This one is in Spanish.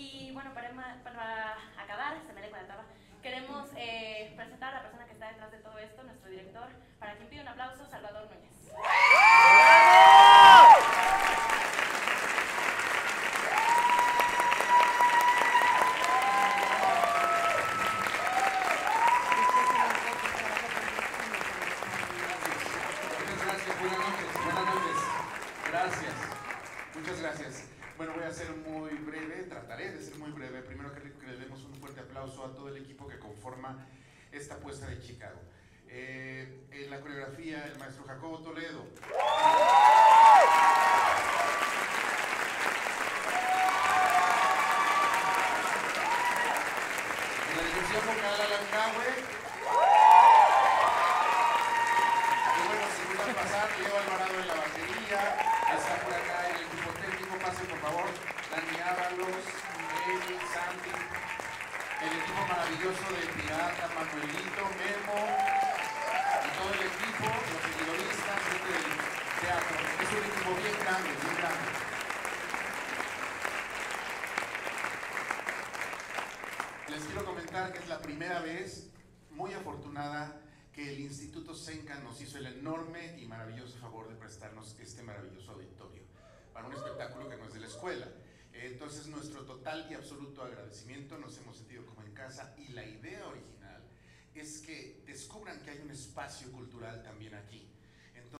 Y bueno, para, acabar, se me con la queremos eh, presentar a la persona que está detrás de todo esto, nuestro director, para quien pide un aplauso, Salvador Núñez. Bueno, voy a ser muy breve, trataré de ser muy breve. Primero que, le demos un fuerte aplauso a todo el equipo que conforma esta apuesta de Chicago. Eh, en la coreografía, el maestro Jacobo Toledo. En la dirección vocal, Alan Cahue. Y bueno, sin duda pasar, Leo Alvarado en el equipo maravilloso de Pirata, Manuelito, Memo, y todo el equipo, los seguidoristas, del teatro. Es un equipo bien grande, bien grande. Les quiero comentar que es la primera vez, muy afortunada, que el Instituto Senca nos hizo el enorme y maravilloso favor de prestarnos este maravilloso auditorio para un espectáculo que no es de la escuela. Entonces, nuestro total y absoluto agradecimiento, nos hemos sentido como en casa y la idea original es que descubran que hay un espacio cultural también aquí.